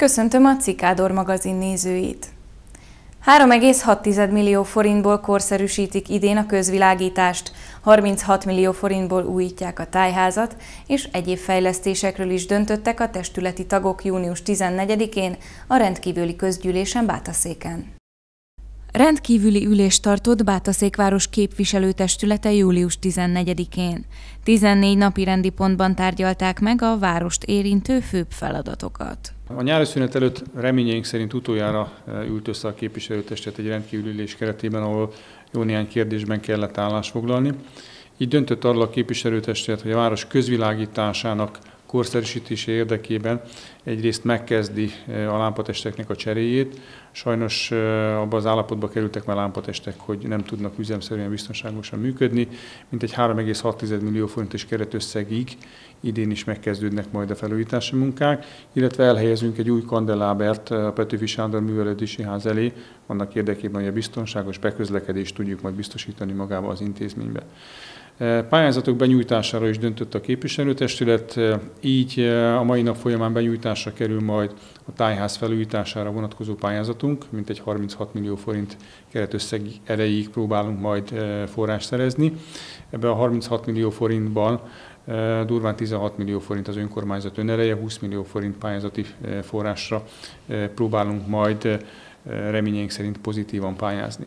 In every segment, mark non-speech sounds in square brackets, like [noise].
Köszöntöm a Cikádor magazin nézőit! 3,6 millió forintból korszerűsítik idén a közvilágítást, 36 millió forintból újítják a tájházat, és egyéb fejlesztésekről is döntöttek a testületi tagok június 14-én a rendkívüli közgyűlésen Bátaszéken. Rendkívüli ülést tartott Bátaszékváros képviselőtestülete július 14-én. 14 napi rendi pontban tárgyalták meg a várost érintő főbb feladatokat. A nyári szünet előtt reményeink szerint utoljára e, ült össze a képviselőtestet egy rendkívüli ülés keretében, ahol jó néhány kérdésben kellett állás foglalni. Így döntött arról a képviselőtestet, hogy a város közvilágításának korszerűsítése érdekében egyrészt megkezdi a lámpatesteknek a cseréjét. Sajnos abban az állapotba kerültek már lámpatestek, hogy nem tudnak üzemszerűen biztonságosan működni, mint egy 3,6 millió forintos keretösszegig idén is megkezdődnek majd a felújítási munkák, illetve elhelyezünk egy új kandelábert a Petőfi Sándor Művelődési Ház elé, annak érdekében, hogy a biztonságos beközlekedést tudjuk majd biztosítani magába az intézménybe. Pályázatok benyújtására is döntött a képviselőtestület, így a mai nap folyamán benyújtásra kerül majd a tájház felújítására vonatkozó pályázatunk, mint egy 36 millió forint keretösszeg erejéig próbálunk majd forrás szerezni. Ebben a 36 millió forintban durván 16 millió forint az önkormányzat önereje, 20 millió forint pályázati forrásra próbálunk majd reményeink szerint pozitívan pályázni.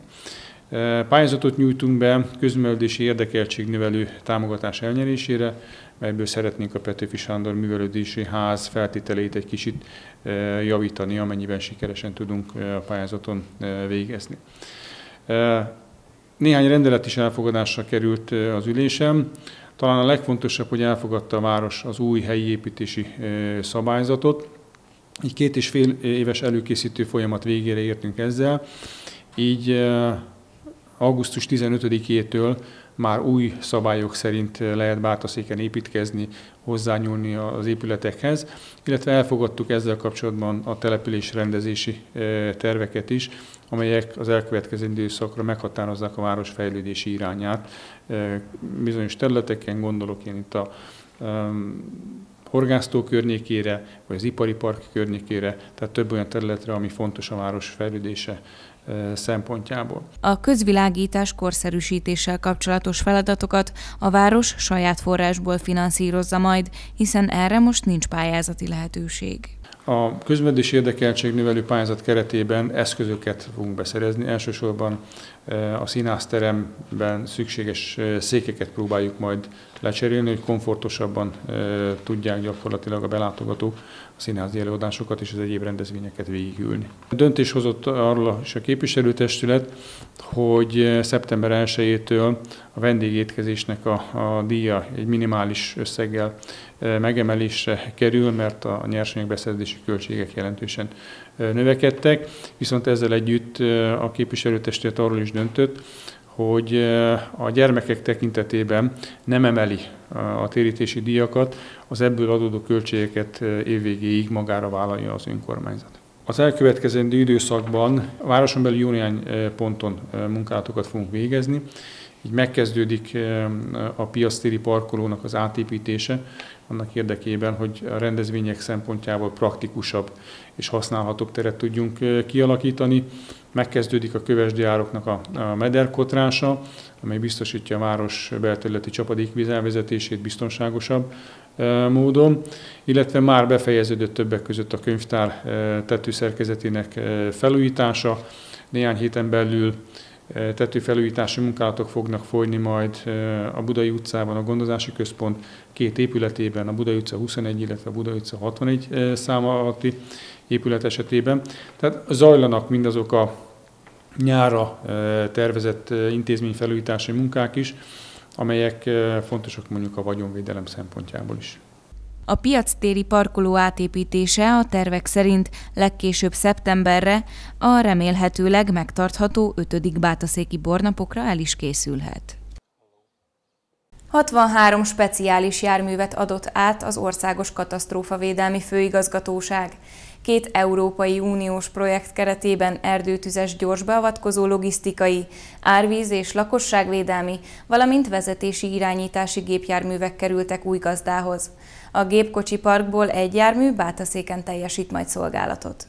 Pályázatot nyújtunk be közművelési érdekeltségnövelő támogatás elnyerésére, melyből szeretnénk a Petőfi Sándor művelődési ház feltételeit egy kicsit javítani, amennyiben sikeresen tudunk a pályázaton végezni. Néhány rendelet is elfogadásra került az ülésem. Talán a legfontosabb, hogy elfogadta a város az új helyi építési szabályzatot. Így két és fél éves előkészítő folyamat végére értünk ezzel. Így augusztus 15-től már új szabályok szerint lehet Bátaszéken építkezni, hozzányúlni az épületekhez, illetve elfogadtuk ezzel kapcsolatban a település rendezési e, terveket is, amelyek az elkövetkező időszakra meghatározzák a város fejlődési irányát. E, bizonyos területeken gondolok én itt a horgásztó környékére, vagy az ipari park környékére, tehát több olyan területre, ami fontos a város fejlődése szempontjából. A közvilágítás korszerűsítéssel kapcsolatos feladatokat a város saját forrásból finanszírozza majd, hiszen erre most nincs pályázati lehetőség. A közmedés érdekeltség növelő pályázat keretében eszközöket fogunk beszerezni. Elsősorban a színházteremben szükséges székeket próbáljuk majd lecserélni, hogy komfortosabban tudják gyakorlatilag a belátogatók a színházi előadásokat és az egyéb rendezvényeket végigülni. A döntés hozott arról is a képviselőtestület, hogy szeptember 1-től a vendégétkezésnek a, a díja egy minimális összeggel megemelésre kerül, mert a nyersanyagbeszerzési költségek jelentősen növekedtek, viszont ezzel együtt a képviselőtestület arról is döntött, hogy a gyermekek tekintetében nem emeli a térítési díjakat, az ebből adódó költségeket évvégéig magára vállalja az önkormányzat. Az elkövetkezendő időszakban városon belül jó néhány ponton munkálatokat fogunk végezni, így megkezdődik a piasztéri parkolónak az átépítése, annak érdekében, hogy a rendezvények szempontjából praktikusabb és használhatóbb teret tudjunk kialakítani. Megkezdődik a kövesdiároknak a, a mederkotrása, amely biztosítja a város belterületi csapadékvíz elvezetését biztonságosabb módon, illetve már befejeződött többek között a könyvtár tetőszerkezetének felújítása. Néhány héten belül tetőfelújítási munkálatok fognak folyni majd a Budai utcában, a gondozási központ két épületében, a Budai utca 21, illetve a Budai utca 61 száma alatti épület esetében. Tehát zajlanak mindazok a nyára tervezett intézményfelújítási munkák is, amelyek fontosak mondjuk a vagyonvédelem szempontjából is. A piactéri parkoló átépítése a tervek szerint legkésőbb szeptemberre a remélhetőleg megtartható 5. bátaszéki bornapokra el is készülhet. 63 speciális járművet adott át az Országos Katasztrófavédelmi Főigazgatóság. Két Európai Uniós projekt keretében erdőtüzes gyorsbeavatkozó logisztikai, árvíz és lakosságvédelmi, valamint vezetési irányítási gépjárművek kerültek új gazdához. A gépkocsi parkból egy jármű Bátaszéken teljesít majd szolgálatot.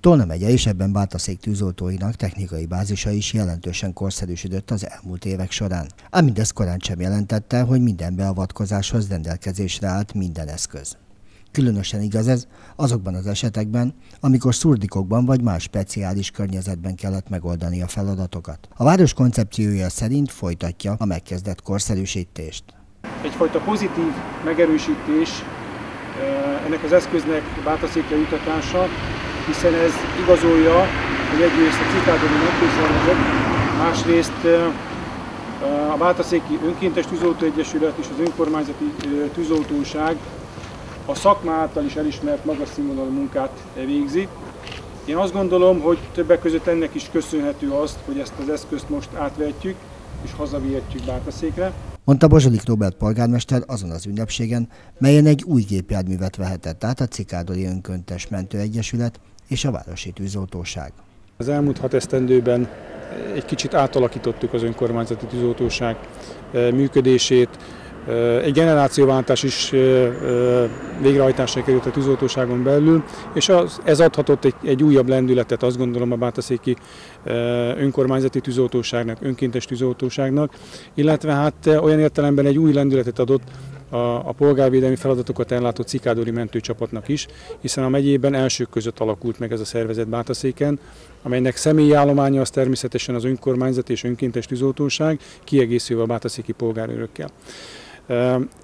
Tolna megye és ebben Bátaszék tűzoltóinak technikai bázisa is jelentősen korszerűsödött az elmúlt évek során. Ám mindez korán sem jelentette, hogy minden beavatkozáshoz rendelkezésre állt minden eszköz. Különösen igaz ez azokban az esetekben, amikor szurdikokban vagy más speciális környezetben kellett megoldani a feladatokat. A város koncepciója szerint folytatja a megkezdett korszerűsítést. Egyfajta pozitív megerősítés eh, ennek az eszköznek bátaszékre jutatása, hiszen ez igazolja, hogy egyrészt a cikádoni mentőszervezet, másrészt a Bátaszéki Önkéntes Tűzoltó Egyesület és az Önkormányzati Tűzoltóság a szakma által is elismert magas színvonalú munkát végzi. Én azt gondolom, hogy többek között ennek is köszönhető azt, hogy ezt az eszközt most átvehetjük és hazavihetjük Bátaszékre mondta Bozsolik Robert polgármester azon az ünnepségen, melyen egy új gépjárművet vehetett át a Cikádori Önköntes Mentőegyesület és a Városi Tűzoltóság. Az elmúlt hat esztendőben egy kicsit átalakítottuk az önkormányzati tűzoltóság eh, működését, egy generációváltás is végrehajtásra került a tűzoltóságon belül, és az, ez adhatott egy, egy újabb lendületet, azt gondolom a Bátaszéki önkormányzati tűzoltóságnak, önkéntes tűzoltóságnak, illetve hát olyan értelemben egy új lendületet adott a, a polgárvédelmi feladatokat ellátó cikádori mentőcsapatnak is, hiszen a megyében elsők között alakult meg ez a szervezet Bátaszéken, amelynek személyi állománya az természetesen az önkormányzat és önkéntes tűzoltóság, kiegészülve a bátaszéki polgárőrökkel.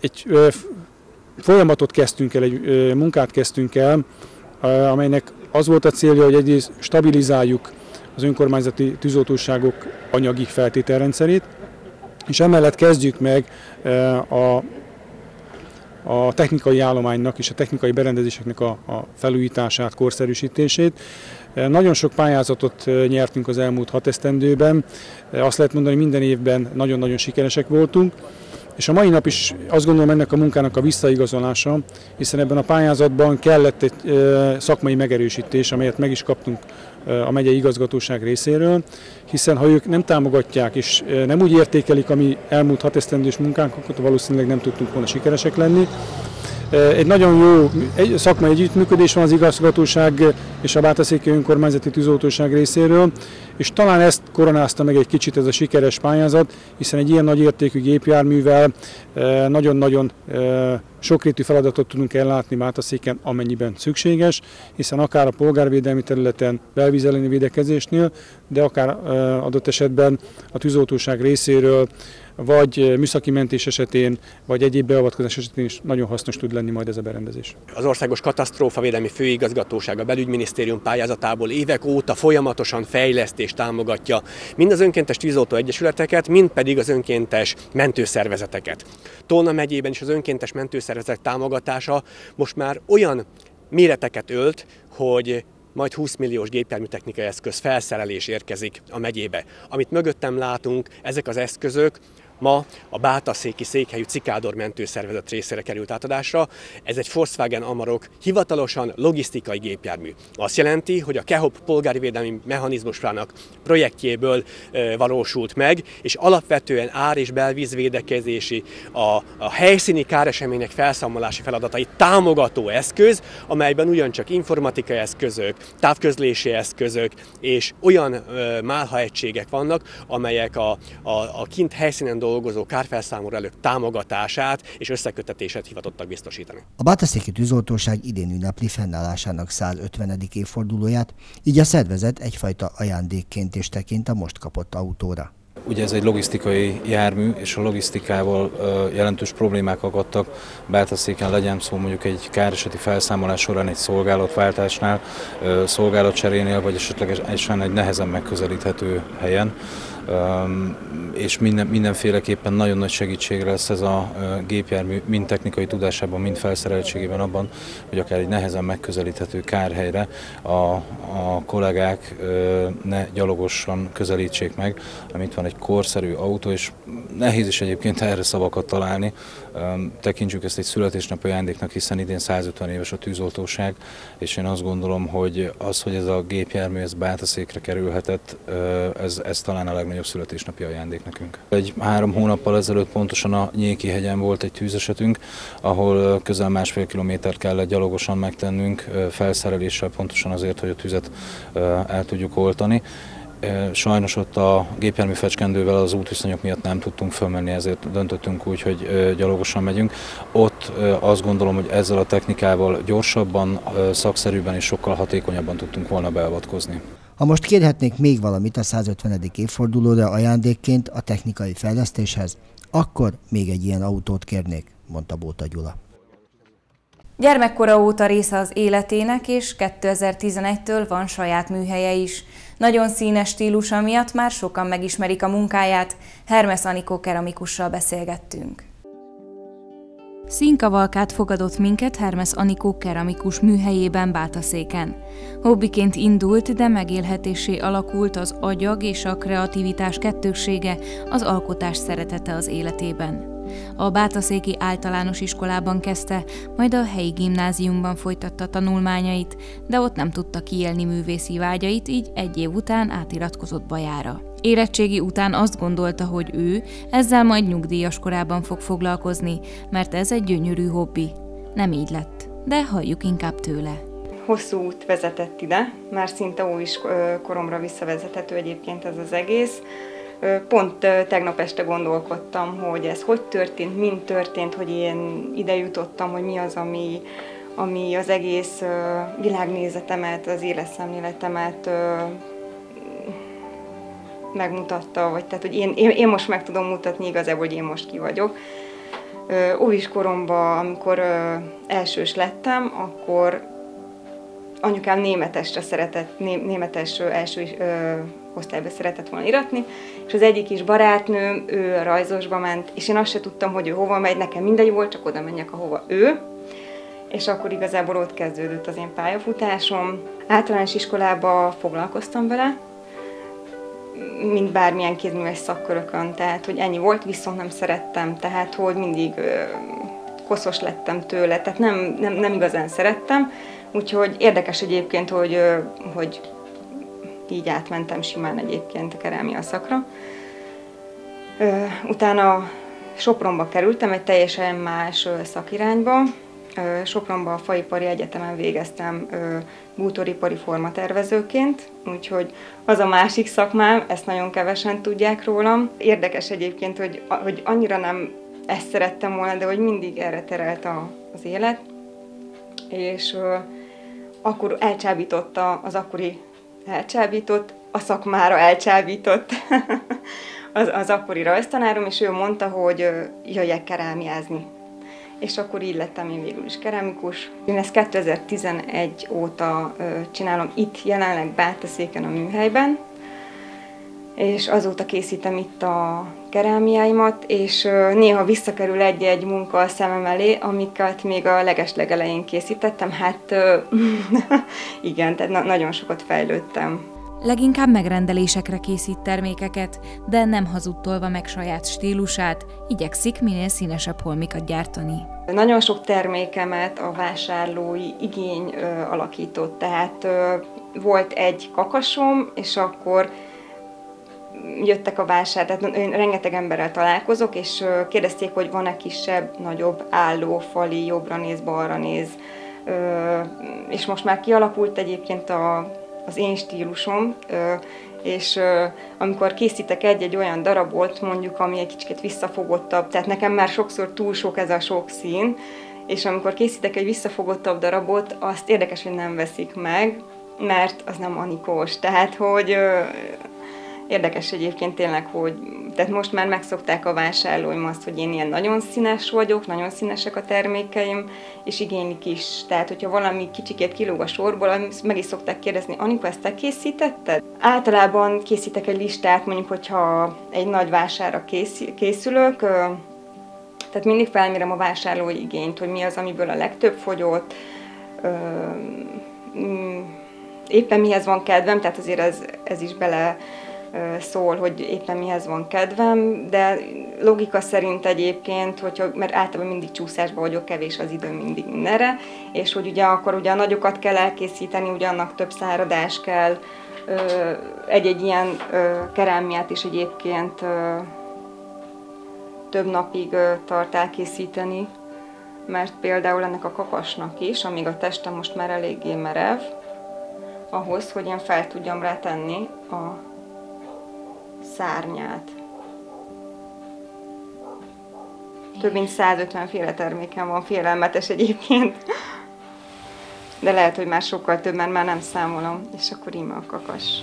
Egy folyamatot kezdtünk el, egy munkát kezdtünk el, amelynek az volt a célja, hogy egyrészt stabilizáljuk az önkormányzati tűzoltóságok anyagi feltételrendszerét, és emellett kezdjük meg a, a technikai állománynak és a technikai berendezéseknek a, a felújítását, korszerűsítését. Nagyon sok pályázatot nyertünk az elmúlt hat esztendőben, azt lehet mondani, hogy minden évben nagyon-nagyon sikeresek voltunk. És a mai nap is azt gondolom ennek a munkának a visszaigazolása, hiszen ebben a pályázatban kellett egy szakmai megerősítés, amelyet meg is kaptunk a megyei igazgatóság részéről, hiszen ha ők nem támogatják és nem úgy értékelik a mi elmúlt hat esztendős munkánkat, valószínűleg nem tudtunk volna sikeresek lenni. Egy nagyon jó szakmai együttműködés van az igazgatóság és a Bátaszéki Önkormányzati Tűzoltóság részéről, és talán ezt koronázta meg egy kicsit ez a sikeres pályázat, hiszen egy ilyen nagy értékű gépjárművel nagyon-nagyon sokrétű feladatot tudunk ellátni Mátaszéken, amennyiben szükséges, hiszen akár a polgárvédelmi területen, belvízeleni védekezésnél, de akár adott esetben a tűzoltóság részéről vagy műszaki mentés esetén, vagy egyéb beavatkozás esetén is nagyon hasznos tud lenni majd ez a berendezés. Az Országos Katasztrófavédelmi Főigazgatóság a Belügyminisztérium pályázatából évek óta folyamatosan fejleszt és támogatja mind az önkéntes tűzoltó egyesületeket, mind pedig az önkéntes mentőszervezeteket. Tolna megyében is az önkéntes mentőszervezetek támogatása most már olyan méreteket ölt, hogy majd 20 milliós gépjárműtechnikai eszköz felszerelés érkezik a megyébe. Amit mögöttem látunk, ezek az eszközök ma a Bátaszéki székhelyű Cikádor mentőszervezet részére került átadásra. Ez egy Volkswagen Amarok hivatalosan logisztikai gépjármű. Azt jelenti, hogy a KEHOP polgári védelmi mechanizmusának projektjéből valósult meg, és alapvetően ár- és belvízvédekezési, a, a helyszíni káresemények felszámolási feladatai támogató eszköz, amelyben ugyancsak informatikai eszközök, távközlési eszközök és olyan e, málha egységek vannak, amelyek a, a, a kint helyszínen dolgozó dolgozó kárfelszámoló előtt támogatását és összekötetését hivatottak biztosítani. A Bátaszéki Tűzoltóság idén ünnepli fennállásának 150. évfordulóját, így a szervezet egyfajta ajándékként is tekint a most kapott autóra. Ugye ez egy logisztikai jármű, és a logisztikával jelentős problémák akadtak. Bátaszéken legyen szó mondjuk egy káreseti felszámolás során egy szolgálatváltásnál, szolgálatcserénél, vagy esetleg egy nehezen megközelíthető helyen. És minden, mindenféleképpen nagyon nagy segítségre lesz ez a gépjármű mind technikai tudásában, mind felszereltségében abban, hogy akár egy nehezen megközelíthető kárhelyre a, a kollégák ne gyalogosan közelítsék meg, amit van egy korszerű autó, és nehéz is egyébként erre szavakat találni. Tekintsük ezt egy születésnapi ajándéknak, hiszen idén 150 éves a tűzoltóság, és én azt gondolom, hogy az, hogy ez a gépjármű ez bátaszékre kerülhetett, ez, ez talán a legnagyobb születésnapi ajándék nekünk. Egy három hónappal ezelőtt pontosan a Nyéki hegyen volt egy tűzesetünk, ahol közel másfél kilométert kellett gyalogosan megtennünk felszereléssel pontosan azért, hogy a tüzet el tudjuk oltani. Sajnos ott a gépjármű fecskendővel az útviszonyok miatt nem tudtunk fölmenni, ezért döntöttünk úgy, hogy gyalogosan megyünk. Ott azt gondolom, hogy ezzel a technikával gyorsabban, szakszerűbben és sokkal hatékonyabban tudtunk volna beavatkozni. Ha most kérhetnék még valamit a 150. évfordulóra ajándékként a technikai fejlesztéshez, akkor még egy ilyen autót kérnék, mondta Bóta Gyula. Gyermekkora óta része az életének, és 2011-től van saját műhelye is. Nagyon színes stílusa miatt már sokan megismerik a munkáját. Hermes Anikó keramikussal beszélgettünk. Színkavalkát fogadott minket Hermes Anikó keramikus műhelyében Bátaszéken. Hobbiként indult, de megélhetésé alakult az agyag és a kreativitás kettősége, az alkotás szeretete az életében. A Bátaszéki általános iskolában kezdte, majd a helyi gimnáziumban folytatta tanulmányait, de ott nem tudta kiélni művészi vágyait, így egy év után átiratkozott Bajára. Érettségi után azt gondolta, hogy ő ezzel majd nyugdíjas korában fog foglalkozni, mert ez egy gyönyörű hobbi. Nem így lett, de halljuk inkább tőle hosszú út vezetett ide, már szinte óvis koromra visszavezethető egyébként ez az egész. Pont tegnap este gondolkodtam, hogy ez hogy történt, mind történt, hogy én ide jutottam, hogy mi az, ami, ami az egész világnézetemet, az életszemléletemet megmutatta, vagy tehát, hogy én, én, én most meg tudom mutatni igazából, hogy én most ki vagyok. Óvis koromban, amikor elsős lettem, akkor anyukám németesre szeretett, né, németes első osztályba szeretett volna iratni, és az egyik is barátnőm, ő a rajzosba ment, és én azt se tudtam, hogy ő hova megy, nekem mindegy volt, csak oda menjek, ahova ő, és akkor igazából ott kezdődött az én pályafutásom. Általános iskolába foglalkoztam vele, mint bármilyen kézműves szakkörökön, tehát hogy ennyi volt, viszont nem szerettem, tehát hogy mindig koszos lettem tőle, tehát nem, nem, nem igazán szerettem, úgyhogy érdekes egyébként, hogy, hogy így átmentem simán egyébként a kerámia szakra. Utána Sopronba kerültem, egy teljesen más szakirányba. Sopronba a Faipari Egyetemen végeztem bútoripari formatervezőként, úgyhogy az a másik szakmám, ezt nagyon kevesen tudják rólam. Érdekes egyébként, hogy, hogy annyira nem ezt szerettem volna, de hogy mindig erre terelt a, az élet. És akkor elcsábította az akkori elcsábított, a szakmára elcsábított [laughs] az, az akkori rajztanárom, és ő mondta, hogy jöjjek kerámiázni. És akkor így lettem én végül is keramikus. Én ezt 2011 óta csinálom itt, jelenleg Bátaszéken a műhelyben, és azóta készítem itt a kerámiáimat, és néha visszakerül egy-egy munka a szemem elé, amiket még a legeslegelején készítettem. Hát [laughs] igen, tehát na- nagyon sokat fejlődtem. Leginkább megrendelésekre készít termékeket, de nem hazudtolva meg saját stílusát, igyekszik minél színesebb holmikat gyártani. Nagyon sok termékemet a vásárlói igény ö, alakított, tehát ö, volt egy kakasom, és akkor jöttek a vásár, tehát én rengeteg emberrel találkozok, és kérdezték, hogy van-e kisebb, nagyobb álló, fali, jobbra néz, balra néz, és most már kialakult egyébként a, az én stílusom, és amikor készítek egy-egy olyan darabot, mondjuk, ami egy kicsit visszafogottabb, tehát nekem már sokszor túl sok ez a sok szín, és amikor készítek egy visszafogottabb darabot, azt érdekes, hogy nem veszik meg, mert az nem anikós. Tehát, hogy Érdekes egyébként tényleg, hogy tehát most már megszokták a vásárlóim azt, hogy én ilyen nagyon színes vagyok, nagyon színesek a termékeim, és igénylik is. Tehát, hogyha valami kicsikét kilóg a sorból, meg is szokták kérdezni, Anika, ezt te készítetted? Általában készítek egy listát, mondjuk, hogyha egy nagy vására készülök, tehát mindig felmérem a vásárlói igényt, hogy mi az, amiből a legtöbb fogyott, mm, éppen mihez van kedvem, tehát azért ez, ez is bele szól, hogy éppen mihez van kedvem, de logika szerint egyébként, hogyha, mert általában mindig csúszásban vagyok, kevés az idő mindig mindenre, és hogy ugye akkor ugye a nagyokat kell elkészíteni, ugye annak több száradás kell, egy-egy ilyen kerámiát is egyébként több napig tart elkészíteni, mert például ennek a kakasnak is, amíg a testem most már eléggé merev, ahhoz, hogy én fel tudjam rá tenni a szárnyát. Több mint 150 féle terméken van, félelmetes egyébként. De lehet, hogy már sokkal több, mert már nem számolom. És akkor íme a kakas.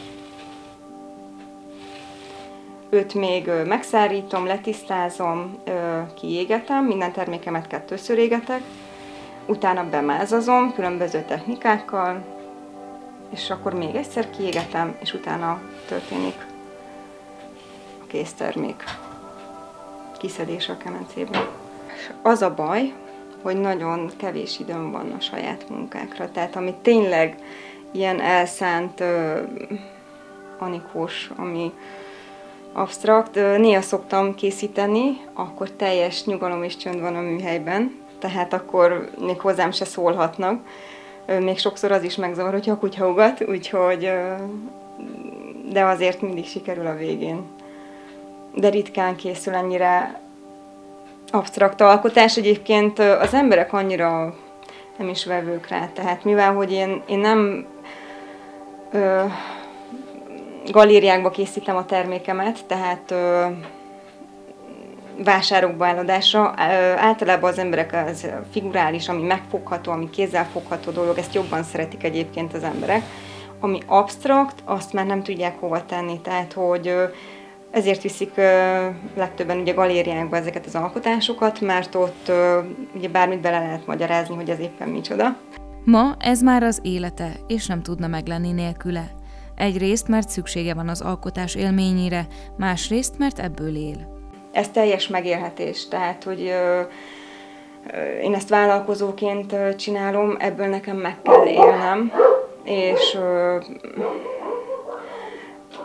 Őt még megszárítom, letisztázom, kiégetem, minden termékemet kettőször égetek, utána bemázazom különböző technikákkal, és akkor még egyszer kiégetem, és utána történik késztermék kiszedés a kemencében. Az a baj, hogy nagyon kevés időm van a saját munkákra. Tehát ami tényleg ilyen elszánt uh, anikós, ami absztrakt. Néha szoktam készíteni, akkor teljes nyugalom és csönd van a műhelyben, tehát akkor még hozzám se szólhatnak. Még sokszor az is megzavar, hogyha a kutya ugat, úgyhogy de azért mindig sikerül a végén de ritkán készül ennyire absztrakt alkotás. Egyébként az emberek annyira nem is vevők rá. Tehát mivel, hogy én, én nem ö, galériákba készítem a termékemet, tehát ö, vásárokba eladásra. Általában az emberek az figurális, ami megfogható, ami kézzelfogható dolog, ezt jobban szeretik egyébként az emberek. Ami absztrakt, azt már nem tudják hova tenni, tehát hogy ezért viszik legtöbben ugye galériákba ezeket az alkotásokat, mert ott ugye bármit bele lehet magyarázni, hogy ez éppen micsoda. Ma ez már az élete, és nem tudna meglenni nélküle. Egyrészt, mert szüksége van az alkotás élményére, másrészt, mert ebből él. Ez teljes megélhetés, tehát, hogy én ezt vállalkozóként csinálom, ebből nekem meg kell élnem, és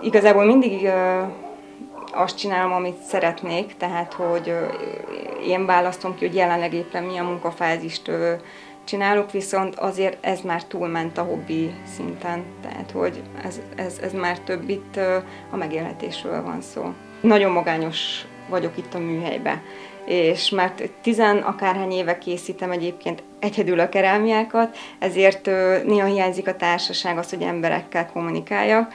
igazából mindig azt csinálom, amit szeretnék, tehát hogy én választom ki, hogy jelenleg éppen milyen munkafázist csinálok, viszont azért ez már túlment a hobbi szinten, tehát hogy ez, ez, ez már több itt a megélhetésről van szó. Nagyon magányos vagyok itt a műhelybe, és mert tizen akárhány éve készítem egyébként egyedül a kerámiákat, ezért néha hiányzik a társaság, az, hogy emberekkel kommunikáljak,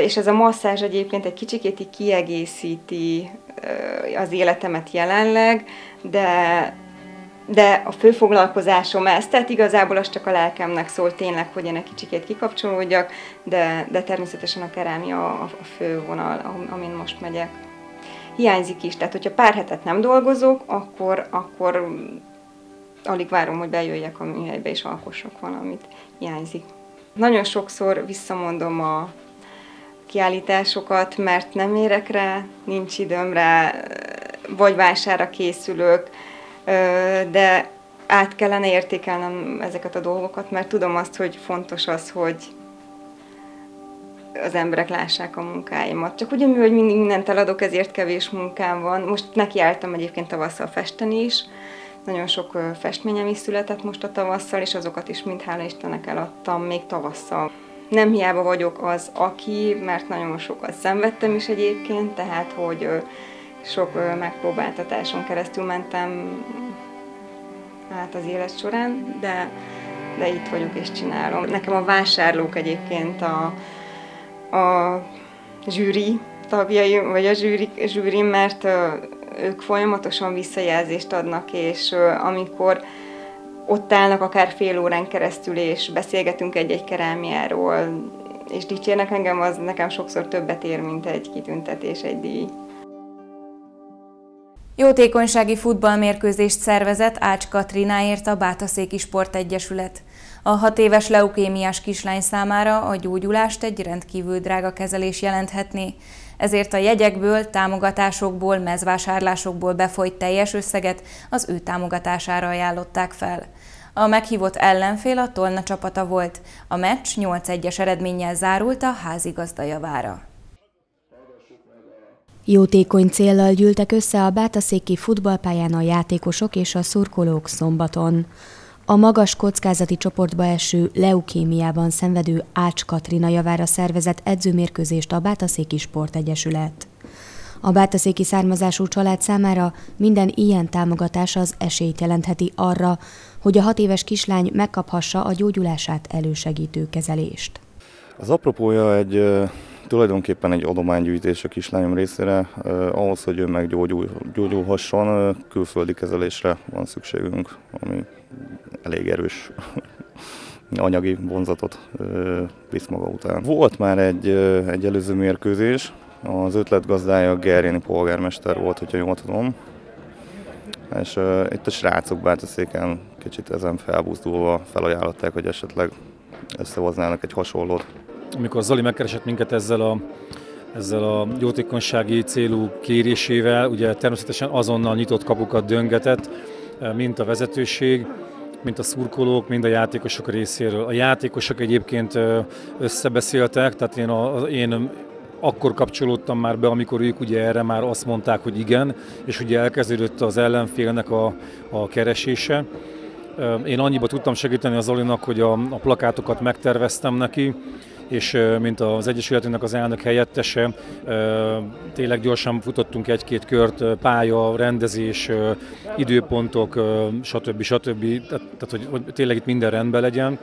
és ez a masszázs egyébként egy kicsikét így kiegészíti az életemet jelenleg, de, de a fő foglalkozásom ez, tehát igazából az csak a lelkemnek szól tényleg, hogy én egy kicsikét kikapcsolódjak, de, de természetesen a kerámia a, a fő vonal, amin most megyek. Hiányzik is, tehát hogyha pár hetet nem dolgozok, akkor, akkor alig várom, hogy bejöjjek a műhelybe és alkossak valamit. Hiányzik. Nagyon sokszor visszamondom a, kiállításokat, mert nem érek rá, nincs időm rá, vagy vására készülök, de át kellene értékelnem ezeket a dolgokat, mert tudom azt, hogy fontos az, hogy az emberek lássák a munkáimat. Csak ugyanúgy, hogy mindig mindent eladok, ezért kevés munkám van. Most nekiálltam egyébként tavasszal festeni is. Nagyon sok festményem is született most a tavasszal, és azokat is mind hála Istennek eladtam még tavasszal. Nem hiába vagyok az, aki, mert nagyon sokat szenvedtem is egyébként, tehát hogy sok megpróbáltatáson keresztül mentem át az élet során, de, de itt vagyok és csinálom. Nekem a vásárlók egyébként a, a zsűri tagjai, vagy a zsűri, zsűri mert ők folyamatosan visszajelzést adnak, és amikor ott állnak akár fél órán keresztül, és beszélgetünk egy-egy kerámiáról, és dicsérnek engem, az nekem sokszor többet ér, mint egy kitüntetés, egy díj. Jótékonysági futballmérkőzést szervezett Ács Katrináért a Bátaszéki Sportegyesület. A hat éves leukémiás kislány számára a gyógyulást egy rendkívül drága kezelés jelenthetné, ezért a jegyekből, támogatásokból, mezvásárlásokból befolyt teljes összeget az ő támogatására ajánlották fel. A meghívott ellenfél a Tolna csapata volt. A meccs 8-1-es eredménnyel zárult a házigazda javára. Jótékony céllal gyűltek össze a Bátaszéki futballpályán a játékosok és a szurkolók szombaton. A magas kockázati csoportba eső leukémiában szenvedő Ács Katrina javára szervezett edzőmérkőzést a Bátaszéki Sportegyesület. A bátaszéki származású család számára minden ilyen támogatás az esélyt jelentheti arra, hogy a hat éves kislány megkaphassa a gyógyulását elősegítő kezelést. Az apropója egy tulajdonképpen egy adománygyűjtés a kislányom részére. ahhoz, hogy ő meggyógyulhasson, külföldi kezelésre van szükségünk, ami elég erős [laughs] anyagi vonzatot visz maga után. Volt már egy, egy előző mérkőzés, az ötlet gazdája Gerjéni polgármester volt, hogyha jól tudom. És uh, itt a srácok Bátaszéken kicsit ezen felbuzdulva felajánlották, hogy esetleg összehoznának egy hasonlót. Amikor Zoli megkeresett minket ezzel a ezzel a jótékonysági célú kérésével, ugye természetesen azonnal nyitott kapukat döngetett, mint a vezetőség, mint a szurkolók, mind a játékosok részéről. A játékosok egyébként összebeszéltek, tehát én, a, én akkor kapcsolódtam már be, amikor ők ugye erre már azt mondták, hogy igen, és ugye elkezdődött az ellenfélnek a, a keresése. Én annyiba tudtam segíteni az Olinak, hogy a, a plakátokat megterveztem neki, és mint az Egyesületünknek az elnök helyettese, tényleg gyorsan futottunk egy-két kört, pálya, rendezés, időpontok, stb. stb. Tehát, hogy, hogy tényleg itt minden rendben legyen,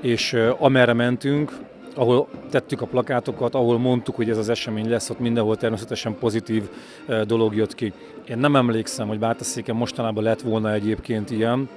és amerre mentünk, ahol tettük a plakátokat, ahol mondtuk, hogy ez az esemény lesz, ott mindenhol természetesen pozitív dolog jött ki. Én nem emlékszem, hogy Bátaszéken mostanában lett volna egyébként ilyen,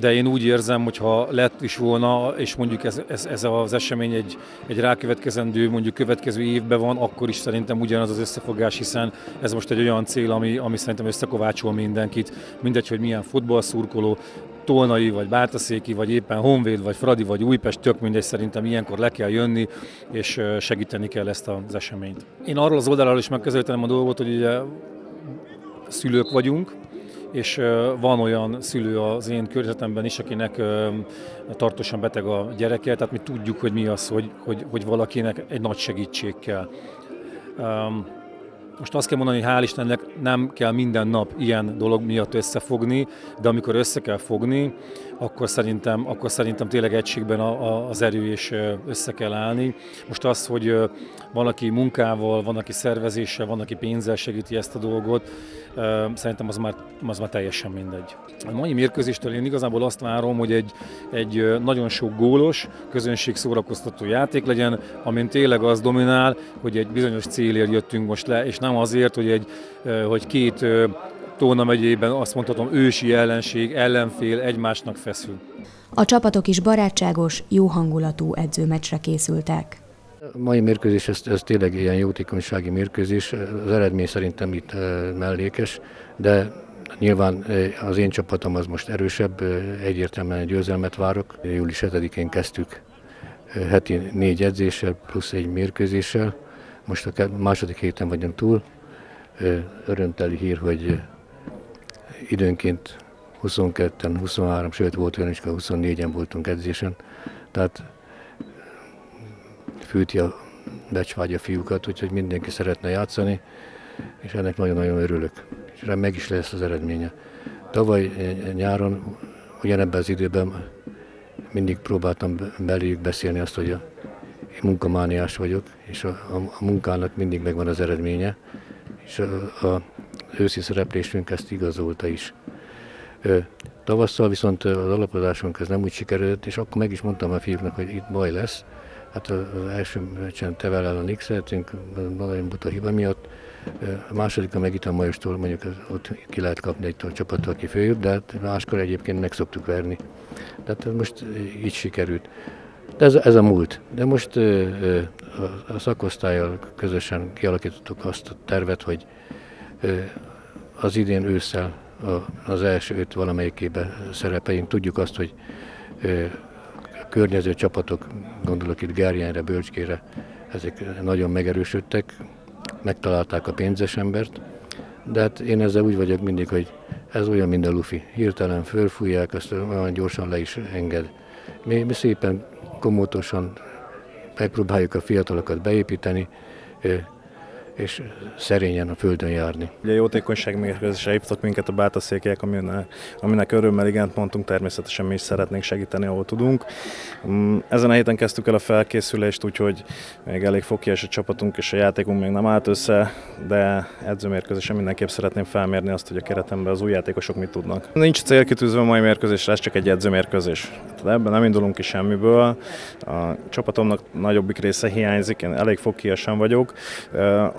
de én úgy érzem, hogy ha lett is volna, és mondjuk ez, ez, ez az esemény egy, egy rákövetkezendő, mondjuk következő évben van, akkor is szerintem ugyanaz az összefogás, hiszen ez most egy olyan cél, ami, ami szerintem összekovácsol mindenkit. Mindegy, hogy milyen futballszurkoló, Tolnai, vagy Bátaszéki, vagy éppen Honvéd, vagy Fradi, vagy Újpest, tök mindegy, szerintem ilyenkor le kell jönni, és segíteni kell ezt az eseményt. Én arról az oldalról is megközelítenem a dolgot, hogy ugye szülők vagyunk, és van olyan szülő az én környezetemben is, akinek tartósan beteg a gyereke, tehát mi tudjuk, hogy mi az, hogy, hogy, hogy valakinek egy nagy segítség kell. Most azt kell mondani, hogy hál' Istennek nem kell minden nap ilyen dolog miatt összefogni, de amikor össze kell fogni, akkor szerintem, akkor szerintem tényleg egységben a, a, az erő és össze kell állni. Most az, hogy van, aki munkával, van, aki szervezéssel, van, aki pénzzel segíti ezt a dolgot, szerintem az már, az már teljesen mindegy. A mai mérkőzéstől én igazából azt várom, hogy egy, egy nagyon sok gólos, közönség szórakoztató játék legyen, amin tényleg az dominál, hogy egy bizonyos célért jöttünk most le, és nem azért, hogy, egy, hogy két Tóna megyében azt mondhatom ősi ellenség, ellenfél egymásnak feszül. A csapatok is barátságos, jó hangulatú edzőmeccsre készültek. A mai mérkőzés, ez, ez tényleg ilyen jótékonysági mérkőzés, az eredmény szerintem itt mellékes, de Nyilván az én csapatom az most erősebb, egyértelműen egy győzelmet várok. Július 7-én kezdtük heti négy edzéssel plusz egy mérkőzéssel. Most a második héten vagyunk túl. Örömteli hír, hogy időnként 22 23, sőt volt olyan is, 24-en voltunk edzésen. Tehát fűti a becsvágy a fiúkat, úgyhogy mindenki szeretne játszani, és ennek nagyon-nagyon örülök. És meg is lesz az eredménye. Tavaly nyáron, ugyanebben az időben mindig próbáltam beléjük beszélni azt, hogy a, én munkamániás vagyok, és a, a, a munkának mindig megvan az eredménye, és a, a őszi szereplésünk ezt igazolta is. Tavasszal viszont az alapodásunk ez nem úgy sikerült, és akkor meg is mondtam a fiúknak, hogy itt baj lesz. Hát az első meccsen tevel ellen x nagyon buta hiba miatt. A második meg itt a Majostól mondjuk ott ki lehet kapni egy csapat, aki följött, de hát máskor egyébként meg szoktuk verni. Tehát most így sikerült. De ez, ez a múlt. De most a, szakosztályjal közösen kialakítottuk azt a tervet, hogy az idén ősszel a, az első öt valamelyikébe szerepeljünk. Tudjuk azt, hogy környező csapatok, gondolok itt Gárjányra, Bölcskére, ezek nagyon megerősödtek, megtalálták a pénzes embert, de hát én ezzel úgy vagyok mindig, hogy ez olyan, mint a lufi. Hirtelen fölfújják, azt olyan gyorsan le is enged. Mi, mi szépen, komótosan megpróbáljuk a fiatalokat beépíteni, és szerényen a földön járni. Ugye jótékonyság mérkőzésre hívtak minket a bátaszékek, aminek, aminek örömmel igent mondtunk, természetesen mi is szeretnénk segíteni, ahol tudunk. Mm, ezen a héten kezdtük el a felkészülést, úgyhogy még elég fokias a csapatunk, és a játékunk még nem állt össze, de edzőmérkőzésen mindenképp szeretném felmérni azt, hogy a keretemben az új játékosok mit tudnak. Nincs célkitűzve a mai mérkőzésre, ez csak egy edzőmérkőzés. Tehát ebben nem indulunk ki semmiből. A csapatomnak nagyobbik része hiányzik, én elég fokiasan vagyok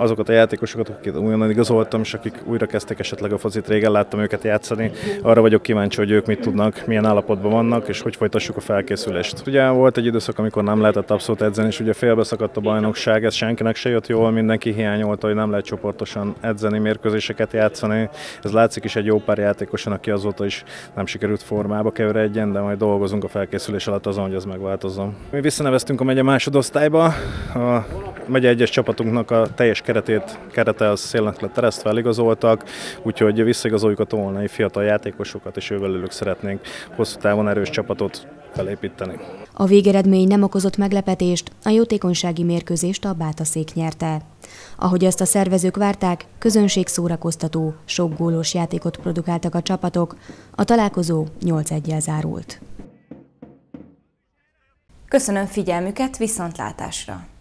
azokat a játékosokat, akiket újonnan igazoltam, és akik újra kezdtek esetleg a focit, régen láttam őket játszani. Arra vagyok kíváncsi, hogy ők mit tudnak, milyen állapotban vannak, és hogy folytassuk a felkészülést. Ugye volt egy időszak, amikor nem lehetett abszolút edzeni, és ugye félbeszakadt a bajnokság, ez senkinek se jött jól, mindenki hiányolta, hogy nem lehet csoportosan edzeni, mérkőzéseket játszani. Ez látszik is egy jó pár játékoson, aki azóta is nem sikerült formába keveredjen, de majd dolgozunk a felkészülés alatt azon, hogy ez megváltozzon. Mi visszaneveztünk a megye másodosztályba, a megye egyes csapatunknak a teljes keretét, kerete az szélnek lett teresztve, eligazoltak, úgyhogy visszaigazoljuk a tolnai fiatal játékosokat, és ővelük szeretnénk hosszú távon erős csapatot felépíteni. A végeredmény nem okozott meglepetést, a jótékonysági mérkőzést a Bátaszék nyerte. Ahogy azt a szervezők várták, közönség szórakoztató, sok gólos játékot produkáltak a csapatok, a találkozó 8 1 zárult. Köszönöm figyelmüket, viszontlátásra!